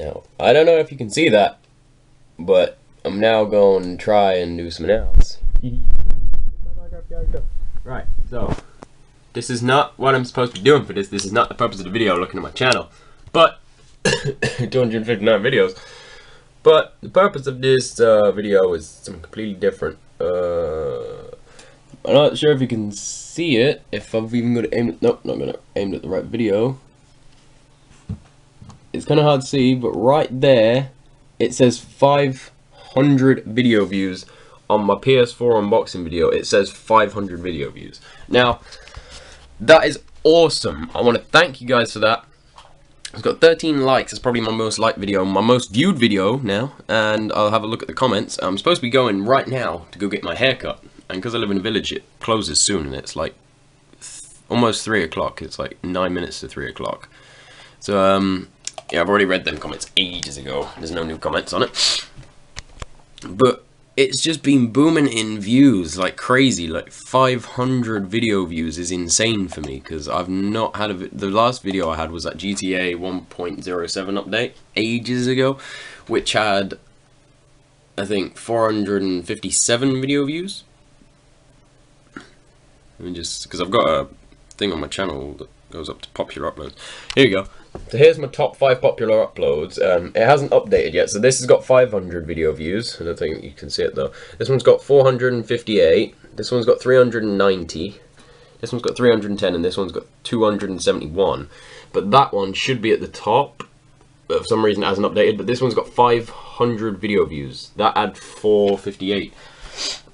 Now, I don't know if you can see that, but I'm now going to try and do something else. right, so, this is not what I'm supposed to be doing for this. This is not the purpose of the video, looking at my channel. But, 259 videos. But, the purpose of this uh, video is something completely different. Uh, I'm not sure if you can see it, if I've even got to aim it, nope, not gonna aim at the right video. It's kind of hard to see, but right there, it says 500 video views on my PS4 unboxing video. It says 500 video views. Now, that is awesome. I want to thank you guys for that. It's got 13 likes. It's probably my most liked video, my most viewed video now. And I'll have a look at the comments. I'm supposed to be going right now to go get my haircut. And because I live in a village, it closes soon. And it's like almost 3 o'clock. It's like 9 minutes to 3 o'clock. So, um, yeah, I've already read them comments ages ago. There's no new comments on it. But it's just been booming in views like crazy. Like 500 video views is insane for me because I've not had a. The last video I had was that GTA 1.07 update ages ago, which had, I think, 457 video views. Let me just because I've got a thing on my channel that goes up to popular uploads. Here you go. So here's my top five popular uploads. Um, it hasn't updated yet, so this has got 500 video views. I don't think you can see it though. This one's got 458. This one's got 390. This one's got 310, and this one's got 271. But that one should be at the top. But for some reason, it hasn't updated. But this one's got 500 video views. That had 458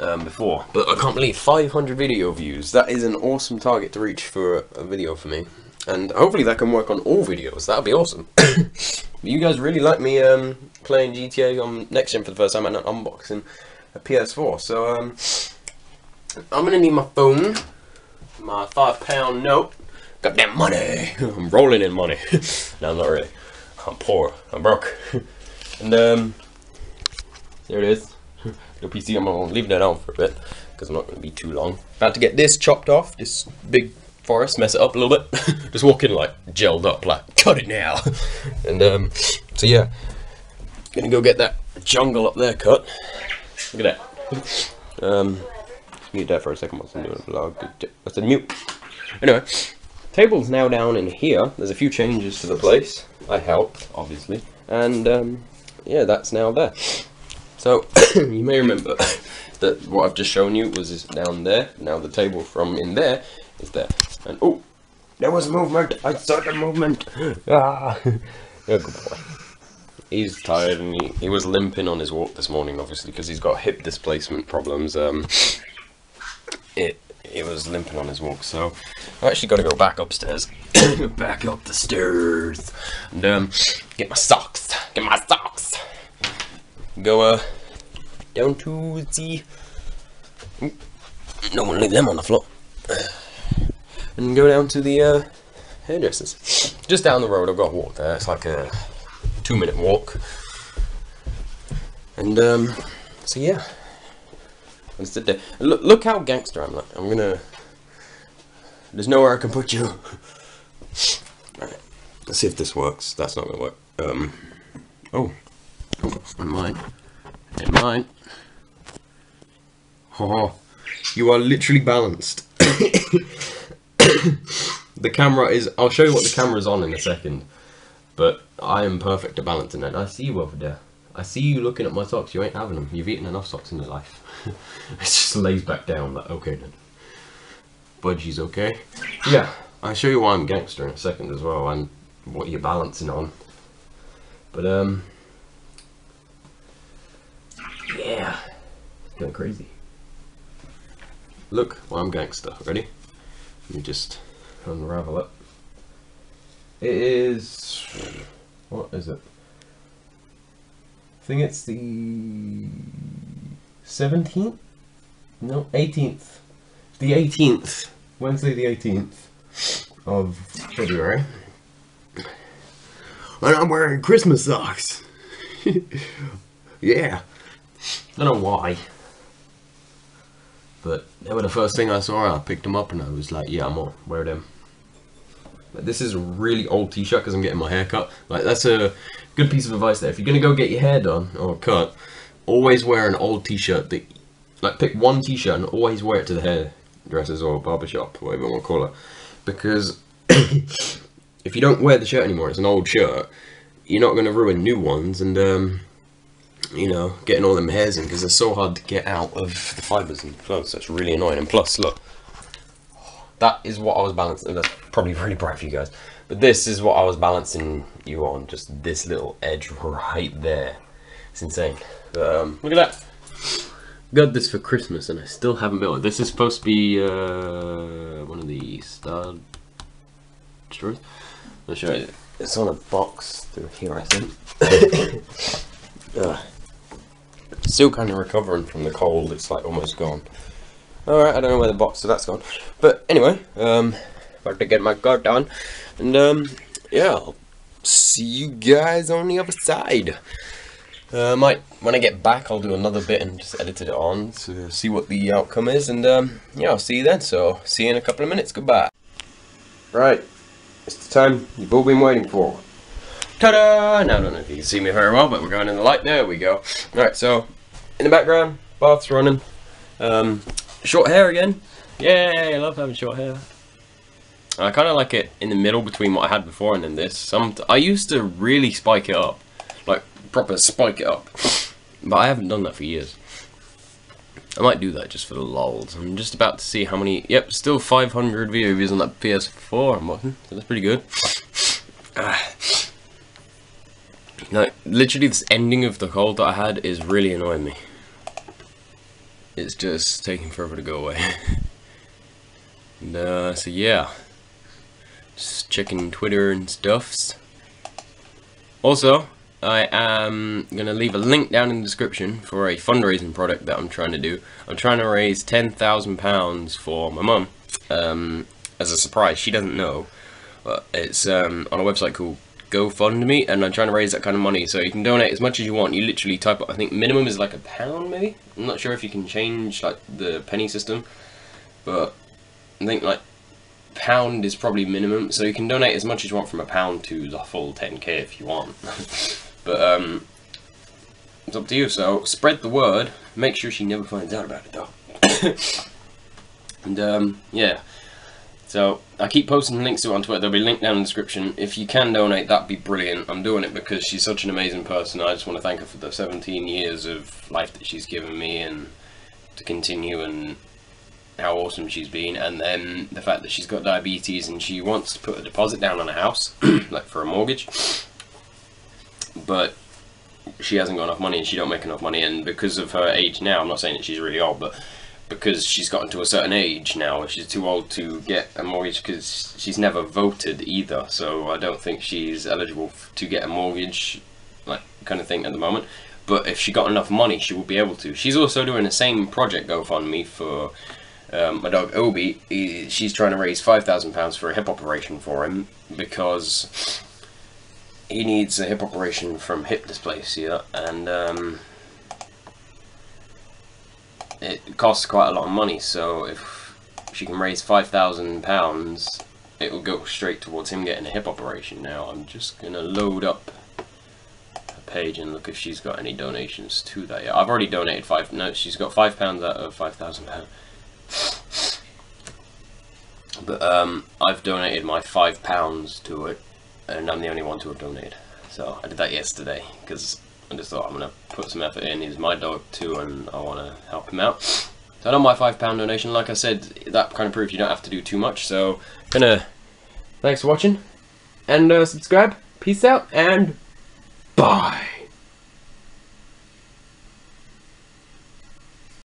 um, before. But I can't believe 500 video views. That is an awesome target to reach for a, a video for me. And hopefully that can work on all videos. That would be awesome. you guys really like me um, playing GTA on next gen for the first time and unboxing a PS4. So um, I'm to need my phone, my five pound note. Got that money. I'm rolling in money. no, I'm not really. I'm poor. I'm broke. and um, there it is. The PC, I'm to leave that on for a bit because I'm not to be too long. About to get this chopped off, this big forest, mess it up a little bit. Just walk in like gelled up, like cut it now. and um, so yeah, gonna go get that jungle up there cut. Look at that. Um, mute that for a second whilst I'm doing a vlog. I said mute. Anyway, table's now down in here. There's a few changes to the place. I helped, obviously, and um, yeah, that's now there. So you may remember that what I've just shown you was down there. Now the table from in there is there. And oh, there was movement. I saw the movement. Ah, yeah, good boy. He's tired and he, he was limping on his walk this morning, obviously, because he's got hip displacement problems. Um, it it was limping on his walk, so I actually got to go back upstairs, back up the stairs, and um, get my socks, get my socks. Go uh down to the. Don't want to leave them on the floor and go down to the uh, hairdressers. Just down the road, I've got a walk there. It's like a two minute walk. And um, so yeah, I stood there. Look, look how gangster I'm. Like. I'm gonna. There's nowhere I can put you. Alright, let's see if this works. That's not gonna work. Um, oh, oh, it might. Oh, you are literally balanced. the camera is. I'll show you what the camera's on in a second. But I am perfect at balancing it. I see you over there. I see you looking at my socks. You ain't having them. You've eaten enough socks in your life. it just lays back down. Like okay then. Budgie's okay. Yeah. I'll show you why I'm gangster in a second as well, and what you're balancing on. But um. Yeah. It's going crazy. Look, why I'm gangster. Ready? Let me just unravel it. It is. What is it? I think it's the 17th? No, 18th. The 18th. Wednesday the 18th of February. And I'm wearing Christmas socks. yeah. I don't know why. But they were the first thing I saw. I picked them up and I was like, yeah, I'm gonna wear them. But this is a really old t-shirt because I'm getting my hair cut. Like that's a good piece of advice there. If you're gonna go get your hair done or cut, always wear an old t-shirt that, like, pick one t-shirt and always wear it to the hairdressers or barbershop, whatever you want to call it, because if you don't wear the shirt anymore, it's an old shirt, you're not gonna ruin new ones and um, you know, getting all them hairs in because they're so hard to get out of the fibres and clothes. That's really annoying. And plus, look, that is what I was balancing. That's probably really bright for you guys, but this is what I was balancing you on. Just this little edge right there. It's insane. Um, look at that. Got this for Christmas and I still haven't built it. This is supposed to be uh, one of the. I'll show you. It's on a box through here, I think. Ugh. Still kind of recovering from the cold. It's like almost gone. Alright, I don't know where the box so that's gone. But anyway, um, about to get my guard done. And, um, yeah, I'll see you guys on the other side. Uh, might, when I get back, I'll do another bit and just edit it on to see what the outcome is. And, um, yeah, I'll see you then. So, see you in a couple of minutes. Goodbye. Right, it's the time you've all been waiting for. Ta-da! Now, I don't know if you can see me very well, but we're going in the light. There we go. Alright, so, in the background, bath's running. Um, short hair again. Yay, I love having short hair. I kind of like it in the middle between what I had before and then this. Some I used to really spike it up, like proper spike it up, but I haven't done that for years. I might do that just for the lols. I'm just about to see how many. Yep, still 500 video views on that PS4 I'm watching, so that's pretty good. Like, literally this ending of the cold that I had is really annoying me. It's just taking forever to go away. and, uh, so yeah. Just checking Twitter and stuffs. Also, I am going to leave a link down in the description for a fundraising product that I'm trying to do. I'm trying to raise £10,000 for my mum um, as a surprise. She doesn't know. But it's um, on a website called GoFundMe, and I'm trying to raise that kind of money. So you can donate as much as you want. You literally type. I think minimum is like a pound, maybe. I'm not sure if you can change like the penny system, but I think like pound is probably minimum. So you can donate as much as you want from a pound to the full 10k if you want. but um, it's up to you. So spread the word. Make sure she never finds out about it though. and um, yeah. So I keep posting links to it on Twitter. There'll be a link down in the description. If you can donate, that'd be brilliant. I'm doing it because she's such an amazing person. I just want to thank her for the 17 years of life that she's given me and to continue and how awesome she's been. And then the fact that she's got diabetes and she wants to put a deposit down on a house, like for a mortgage. But she hasn't got enough money and she don't make enough money. And because of her age now, I'm not saying that she's really old, but because she's gotten to a certain age now. She's too old to get a mortgage because she's never voted either. So I don't think she's eligible to get a mortgage, like kind of thing at the moment. But if she got enough money, she will be able to. She's also doing the same project GoFundMe for um, my dog Obi. He, she's trying to raise five thousand pounds for a hip operation for him because he needs a hip operation from hip dysplasia and. Um, it costs quite a lot of money, so if she can raise £5,000, it will go straight towards him getting a hip operation. Now, I'm just to load up a page and look if she's got any donations to that. Yeah, I've already donated five, no, she's got £5 out of £5,000. But um, I've donated my £5 to it, and I'm the only one to have donated. So I did that yesterday, because I just thought I'm going to put some effort in. He's my dog too and I want to help him out. So I my £5 donation. Like I said, that kind of proves you don't have to do too much. So, gonna thanks for watching and uh, subscribe. Peace out and bye.